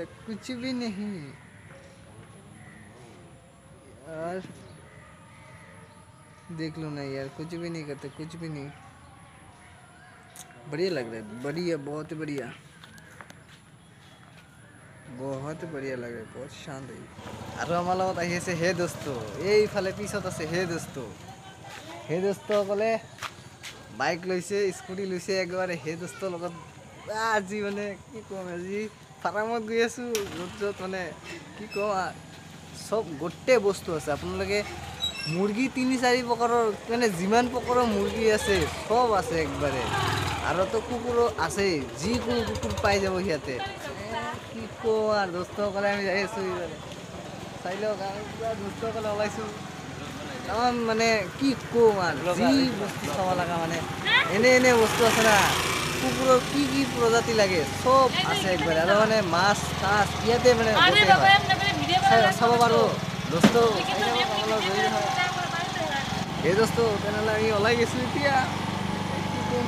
करते कुछ भी नहीं यार देख लो ना यार कुछ भी नहीं करते कुछ भी नहीं बढ़िया लग रहा है बढ़िया बहुत ही बढ़िया বহুত বঢ়িয়া লাগে বহুত শান্ত আৰু আমাৰ লগত আহি আছে হে দোস্ত এইফালে পিছত আছে হে দোস্ত হে দোস্তসকলে বাইক লৈছে স্কুটি লৈছে একেবাৰে হে দোস্তৰ লগত আজি মানে কি ক'ম আজি ফাৰ্মত গৈ আছোঁ য'ত য'ত মানে কি আ- চব গোটেই বস্তু আছে। আপোনালোকে মুৰ্গী তিনি চাৰি প্ৰকাৰৰ মানে যিমান প্ৰকাৰৰ মুৰ্গী আছে চব আছে একবাৰে। আৰুতো কুকুৰো আছেই যিকোনো কুকুৰ পাই যাব সিহঁতে কি ক'ম আৰু দোস্তসকলে আমি যাই আছোঁ এইবাৰে। চাই লওক দোস্তসকলে ওলাইছোঁ। মানে কি ক'ম আৰু যি বস্তু চাব লগা মানে এনে এনে বস্তু আছে না। কুকুৰৰ কি কি প্ৰজাতি লাগে চব আছে একবাৰে। আৰু মানে মাছ তাছ ইয়াতে মানে চাব পাৰোঁ। দোস্ত এই দোস্ত তেনেহ'লে আমি ওলাই গৈছোঁ এতিয়া।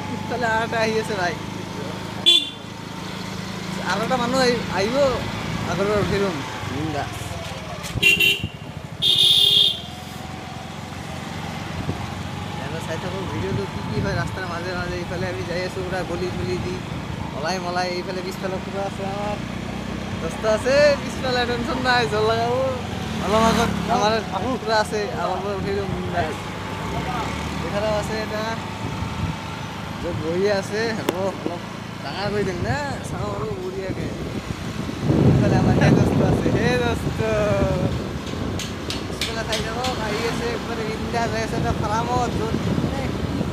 পিছফালে আৰু এটা আহি আছে ভাই। আৰু এটা মানুহ আহি- আহিব। আগৰ ৰখি ল'ম। বিন্দাছ ভিডিঅ'টো কি কি হয় ৰাস্তাৰ মাজে মাজে ইফালে আমি যাই আছোঁ, পুৰা গলি গলি দি, মলাই মলাই, এইফালে পিছফালে কিবা আছে, আমাৰ দস্তা আছে, পিছফালে টেনশ্যন নাই, জল লগাব। অলপ আগত আমাৰ কুকুৰা আছে উঠি এইফালেও আছে এটা, য'ত বহি আছে, হ'ব, অলপ ডাঙৰ কৰি দিম না? চাওঁ আৰু বঢ়িয়াকৈ। এইফালে আমাৰ সেই দস্ত আছে, সেই দস্ত পিছফালে চাই থাকক আহি আছে, একবাৰে বিন্দাছ হৈ আছে, এটা ফাৰ্মত, য'ত কি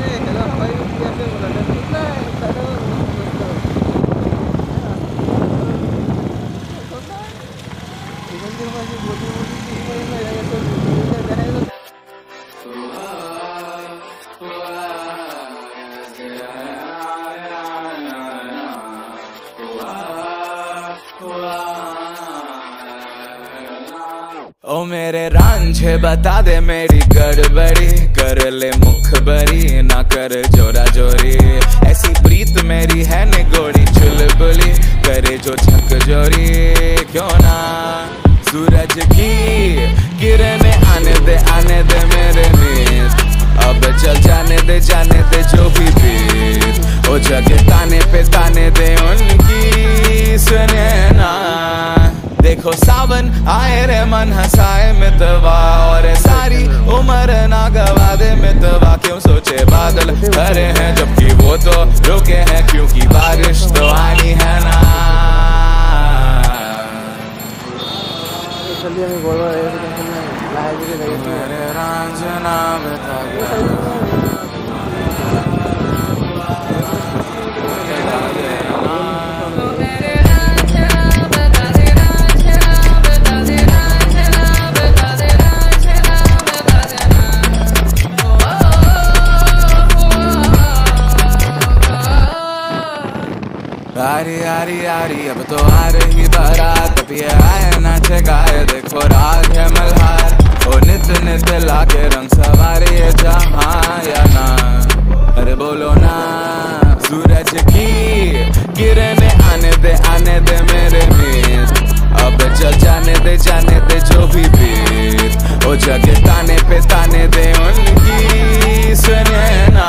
रांझे बता दे मेरी गड़बड़ी। कर ले मुखबरी, ना कर जोरा जोरी ऐसी प्रीत मेरी है निगोड़ी चुलबुली। करे जो छक जोरी क्यों ना? सूरज की किरणें आने दे आने दे मेरे नींद। अब चल जाने दे जाने दे जो भी बीत। ओ जगह ताने पे ताने देखो सावन आए रे मन हंसाए मितवा और सारी उम्र ना गवा दे मितवा। क्यों सोचे बादल भरे हैं जबकि वो तो रुके हैं क्योंकि बारिश तो आनी है ना। जल्दी हमें नहीं लाहे जी के जाइए मेरे रांझना बता नित नित लाके रंग सवारी है जहाँ या ना अरे बोलो ना सूरज की किरणें आने दे आने दे मेरे मीत अब चल जाने दे जाने दे जो भी बीत ओ जगह ताने पे ताने दे उनकी सुने ना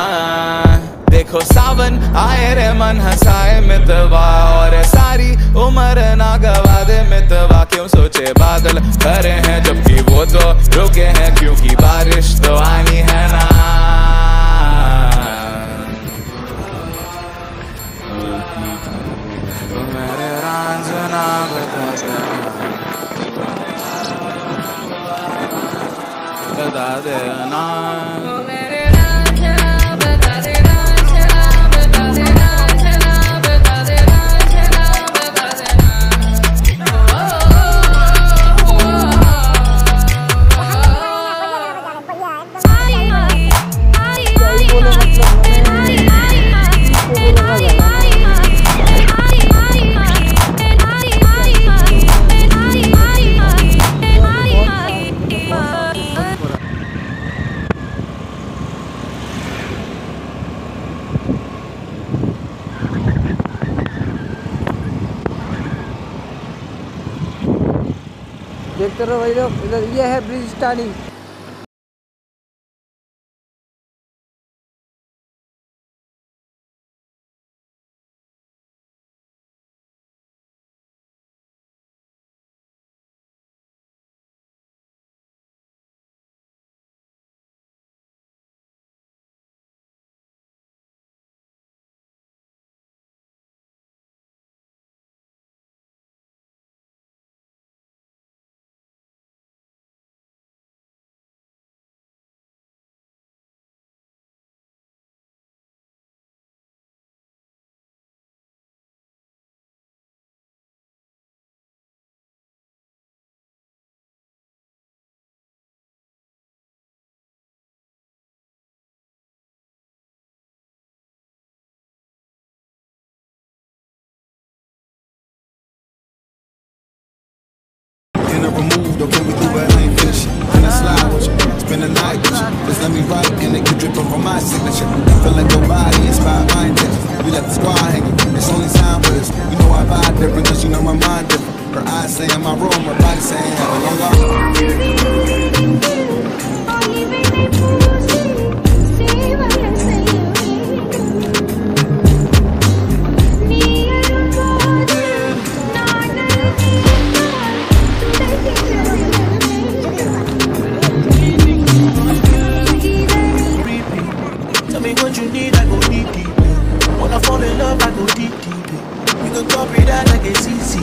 देखो सावन आए रे मन हंसाए मितवा और सारी उम्र ना गवा दे मितवा सोचे बादल भरे हैं, जबकि वो तो रुके हैं, क्योंकि बारिश तो आनी है ना। बता बता देना देखते रहो भाई लोग। इधर ये है bridge starting removed, okay, we do it, I ain't finished. Can slide with you? Spend the night with you. Just let me write and it keep dripping from my signature. Feel like your body inspired my intentions. We left the squad hanging. It's only time for this. You know I vibe different, cause you know my mind different. Her eyes say in my room, her body saying, a long Tell love, I go deep deep. You can copy that like it's easy.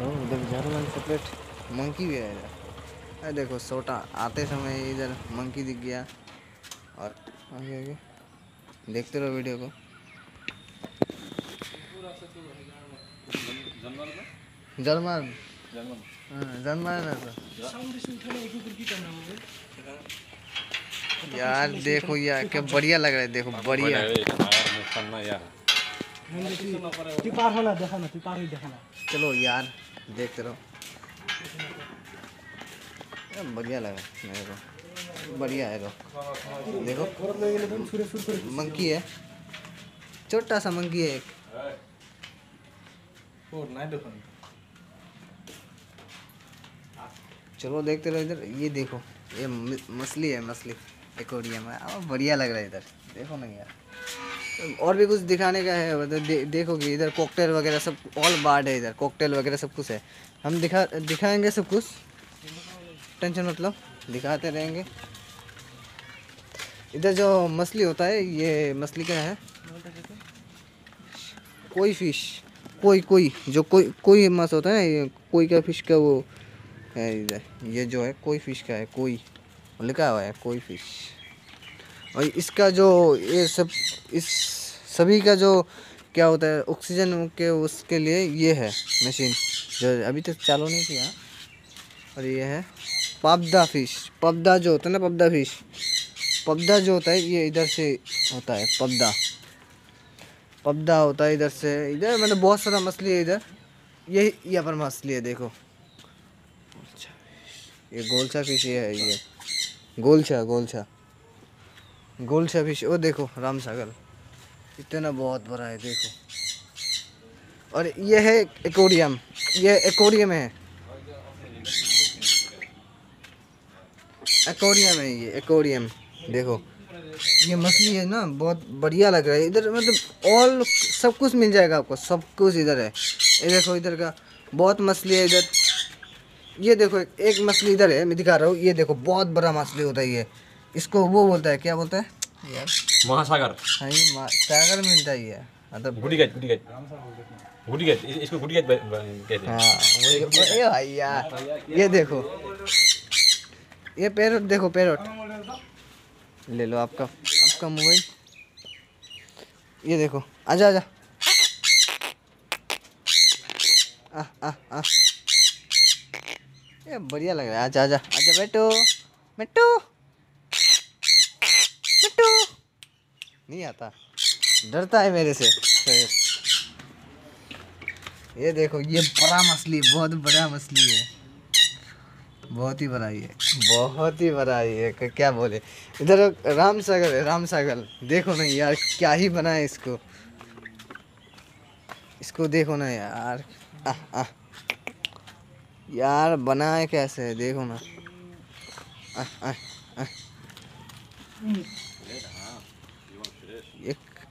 चलो उधर जा रहा German separate monkey भी है इधर अरे देखो सोटा आते समय इधर मंकी दिख गया। और आगे आगे। देखते रहो वीडियो को। जर्मन हाँ, जर्मन तो। यार देखो यार क्या बढ़िया लग रहा है देखो बढ़िया। चलो यार। देखते रहो बढ़िया लगा मेरे को। बढ़िया है देखो। मंकी है। छोटा सा मंकी है एक। चलो देखते रहो इधर। ये देखो। ये मछली है मछली एक्वेरियम है बढ़िया लग रहा है इधर। देखो ना यार। और भी कुछ दिखाने का है मतलब दे, देखोगे इधर कॉकटेल वगैरह सब ऑल बार्ड है इधर कॉकटेल वगैरह सब कुछ है। हम दिखा दिखाएँगे सब कुछ। टेंशन मतलब दिखाते रहेंगे। इधर जो मछली होता है ये मछली क्या है? कोई फ़िश कोई कोई जो कोई कोई मछ होता है ये कोई का फ़िश का वो है इधर। ये जो है कोई फ़िश का है कोई लिखा हुआ है कोई फ़िश और इसका जो ये सब, इस सभी का जो क्या होता है ऑक्सीजन के उसके लिए ये है मशीन जो अभी तक चालू नहीं किया। और ये है पबदा फ़िश पबदा जो होता है ना पबदा फ़िश पबदा जो होता है, ये इधर से होता है पबदा पबदा होता है इधर से, इधर मतलब बहुत सारा मछली है इधर। ये यहाँ पर मछली है, देखो। ये गोलसा फ़िश ये है, ये। गोलछा गोलछा गोलछा फ़िश वो देखो, राम सागर इतना बहुत बड़ा है, देखो। और ये है एक्वेरियम। ये एक्वेरियम है। एक्वेरियम है ये, एक्वेरियम। देखो। ये मछली है ना, बहुत बढ़िया लग रहा है। इधर मतलब ऑल सब कुछ मिल जाएगा आपको, सब कुछ इधर है। ये देखो, इधर का बहुत मछली है इधर। ये देखो, एक मछली इधर है, मैं दिखा रहा हूँ। ये देखो, बहुत बड़ा मछली होता है ये। इसको वो बोलता है क्या बोलता है? यार। महासागर। हाँ सागर मिलता ही है। मतलब गुडी गुडी गुडी इसको गुडी कहते हैं। हाँ वही ए भाई यार। ये देखो। ये पैरोट देखो पैरोट ले लो आपका आपका मोबाइल। ये देखो आजा आजा। आ आ आ। ये बढ़िया लग रहा है। आजा आजा आजा बैठो बैठो बैठो। नहीं आता। डरता है मेरे से। ये देखो ये बड़ा मछली बहुत बड़ा मछली है। बहुत ही बड़ा ये। बहुत ही बड़ा ये। क्या बोले? इधर राम सागर है राम सागर। देखो ना यार क्या ही बना है इसको। इसको देखो ना यार। आ, आ, यार कैसे? है देखो ना। आ, आ, आ।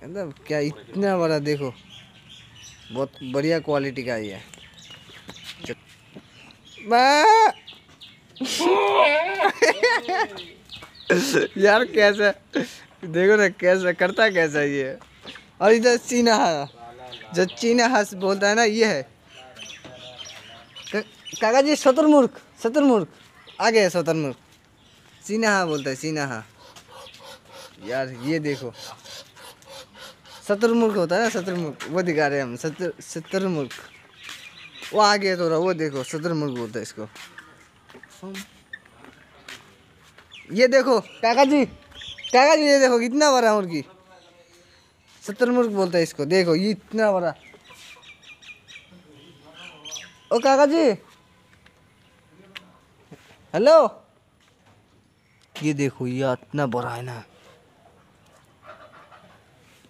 मतलब क्या इतना बड़ा देखो। बहुत बढ़िया क्वालिटी का ये यार कैसा देखो ना कैसा, करता कैसा ये और इधर चीना जो चीना हंस बोलता है ना, ये है। काका जी शतुरमुर्ख शतुरमुर्ख। आ गया शतुरमुर्ख। चीना हाँ बोलता है, चीना हाँ यार ये देखो। शतुरमुर्ख होता है ना शतुरमुर्ख वो दिखा रहे हैं हम शत्रु शतुरमुर्ख वो आ गया थोड़ा वो देखो शतुरमुर्ख बोलता है इसको। ये देखो, काका जी काका जी, ये देखो, कितना बड़ा मुर्गी। शतुरमुर्ख बोलता है इसको, देखो ये इतना बड़ा। ओ, काका जी। हेलो। ये देखो, ये इतना बड़ा है ना।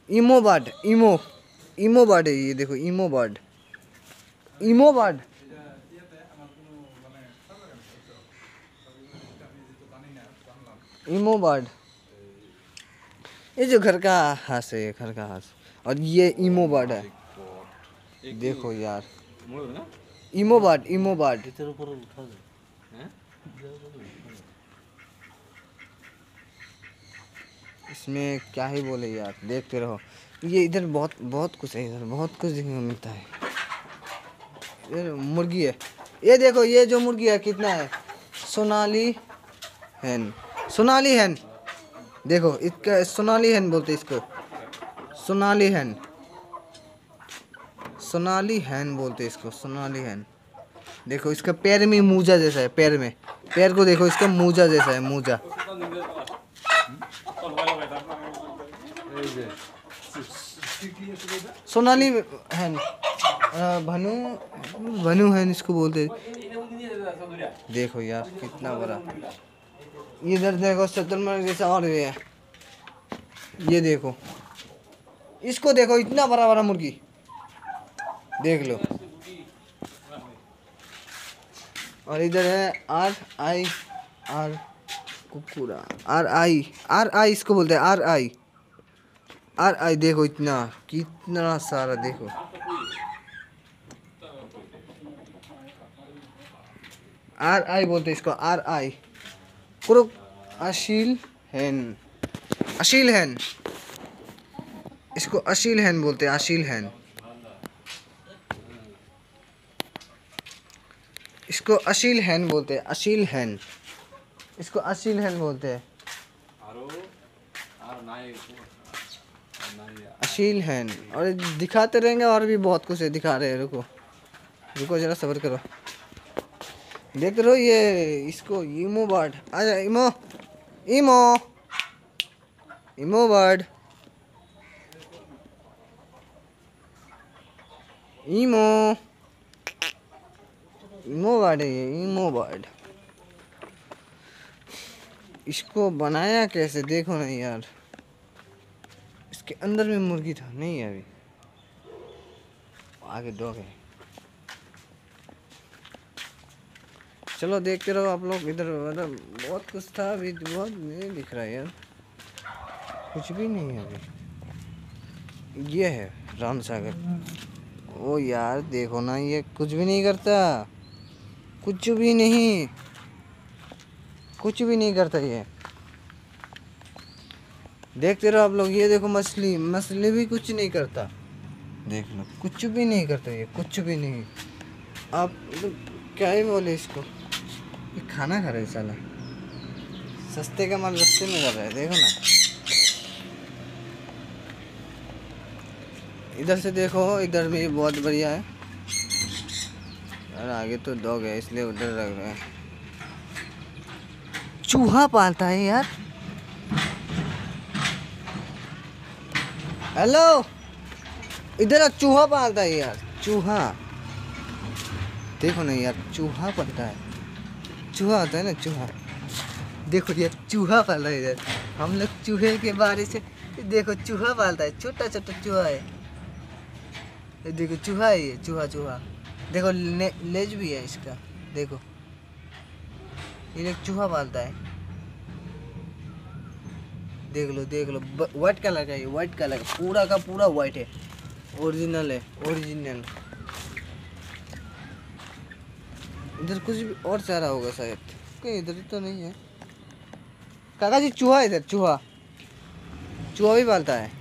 इमो बर्ड इमो इमो बर्ड है ये देखो emu bird emu bird emu bird ये जो घर का हास है ये घर का हास और ये इमो बर्ड है। देखो यार। इमो बर्ड इमो बर्ड इसमें क्या ही बोले यार देखते रहो। ये इधर बहुत बहुत कुछ है इधर, बहुत कुछ देखने को मिलता है। मुर्गी है। ये देखो, ये जो मुर्गी है, कितना है? सोनाली हैन। सोनाली हैन। देखो, इसका, सोनाली हैन बोलते इसको। सोनाली हैन। सोनाली हैन बोलते इसको, सोनाली हैन। देखो, इसका पैर में मूजा जैसा है, पैर में। पैर को देखो, इसका मूजा जैसा है, मूजा। सोनाली अ, भनु भनु हैन इसको बोलते। देखो यार कितना बड़ा। इधर देखो शत्रुमर्ग जैसा और भी है। ये देखो। इसको देखो इतना बड़ा बड़ा मुर्गी। देख लो। और इधर है आर आई आर कुकुरा। आर आई आर आई इसको बोलते हैं आर आई। आर आई देखो इतना, कितना सारा देखो। आर आई बोलते इसको, आर आई। कुरुक, अशील हैन। अशील हैन। इसको अशील हैन बोलते अशील हैन। इसको अशील हैन बोलते अशील हैन। इसको अशील हैन बोलते हैं। अशील हैन और दिखाते रहेंगे और भी बहुत कुछ है दिखा रहे हैं, रुको। रुको जरा, सब्र करो। देख रहे हो ये, इसको इमो बर्ड। आजा, इमो। इमो। इमो बर्ड। इमो। इमो बर्ड है ये, इमो बर्ड। इसको बनाया कैसे? देखो ना यार। इसके अंदर में मुर्गी था, नहीं है अभी। आगे डॉग है। चलो देखते रहो आप लोग, इधर मतलब बहुत कुछ था अभी, बहुत नहीं दिख रहा है यार। कुछ भी नहीं है अभी। ये है राम सागर ओ यार, देखो ना, ये कुछ भी नहीं करता। कुछ भी नहीं। कुछ भी नहीं करता ये। देखते रहो आप लोग, ये देखो मछली मछली भी कुछ नहीं करता। देख लो, कुछ भी नहीं करता ये, कुछ भी नहीं। आप क्या ही बोले इसको? ये खाना खा रहे साला। सस्ते का माल रस्ते में कर रहा है, देखो ना। इधर से देखो, इधर भी बहुत बढ़िया है। और आगे तो डॉग है, इसलिए उधर रख रहे हैं। चूहा पालता है यार। हेलो। इधर चूहा पालता है यार चूहा। देखो ना यार चूहा पालता है। चूहा होता है ना चूहा। देखो यार चूहा पाल रहा है इधर। हम लोग चूहे के बारे से देखो चूहा पालता है छोटा छोटा चूहा है। देखो चूहा है ये चूहा चूहा। देखो ले, लेज भी है इसका देखो। ये एक चूहा पालता है। देख लो देख लो। व्हाइट कलर का ये व्हाइट कलर का। पूरा का पूरा व्हाइट है। ओरिजिनल है ओरिजिनल इधर कुछ भी और चारा होगा शायद। कहीं इधर तो नहीं है। काका जी चूहा इधर, चूहा। चूहा भी पालता है।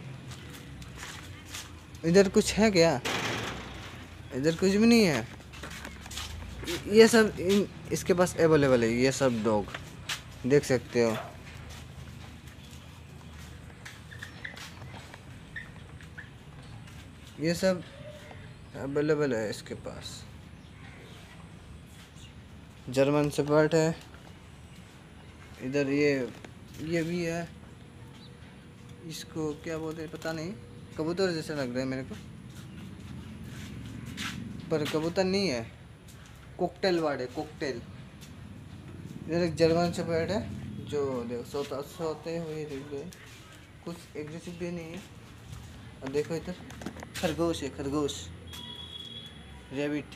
इधर कुछ है क्या? इधर कुछ भी नहीं है। ये सब इन इसके पास अवेलेबल है। ये सब डॉग देख सकते हो। ये सब अवेलेबल है इसके पास। जर्मन सेपर्ट है। इधर ये ये भी है। इसको क्या बोलते हैं, पता नहीं। कबूतर जैसा लग रहा है मेरे को। पर कबूतर नहीं है। कोकटेल वर्ड है कोकटेल इधर एक जर्मन शेपर्ड है, जो देखो, सोता, सोते हुए देख लो कुछ एग्रेसिव भी नहीं है। और देखो इधर। खरगोश है खरगोश। रेबिट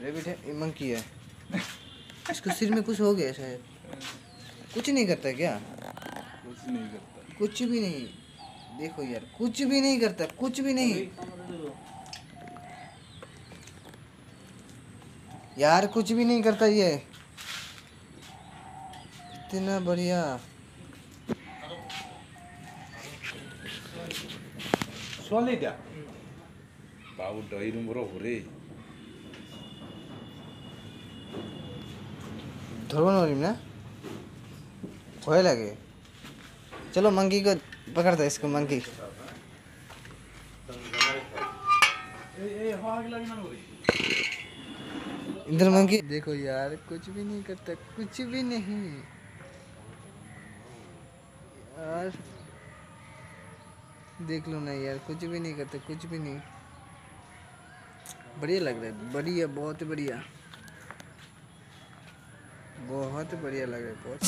रेबिट है मंकी है। इसको सिर में कुछ हो गया शायद। कुछ नहीं करता क्या? कुछ नहीं करता। कुछ भी नहीं। देखो यार कुछ भी नहीं करता कुछ भी नहीं। यार कुछ भी नहीं करता ये। इतना बढ़िया। ছোৱালী বাবু দহিটো মোৰ হৰে ধরবো না না ভয় লাগে चलो मंकी को पकड़ता है इसको मंकी इधर मंकी देखो यार कुछ भी नहीं करता कुछ भी नहीं यार देख लो ना यार, कुछ भी नहीं करते, कुछ भी नहीं। बढ़िया लग रहा है, बढ़िया, बहुत बढ़िया। बहुत बढ़िया लग रहा है, बहुत।